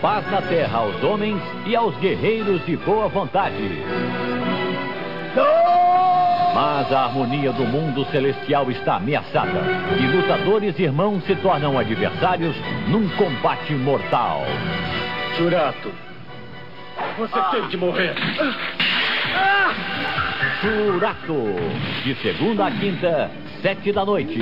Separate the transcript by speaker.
Speaker 1: paz na terra aos homens e aos guerreiros de boa vontade. Mas a harmonia do mundo celestial está ameaçada e lutadores irmãos se tornam adversários num combate mortal.
Speaker 2: Jurato, você tem de morrer.
Speaker 1: Jurato, de segunda a quinta, sete da noite.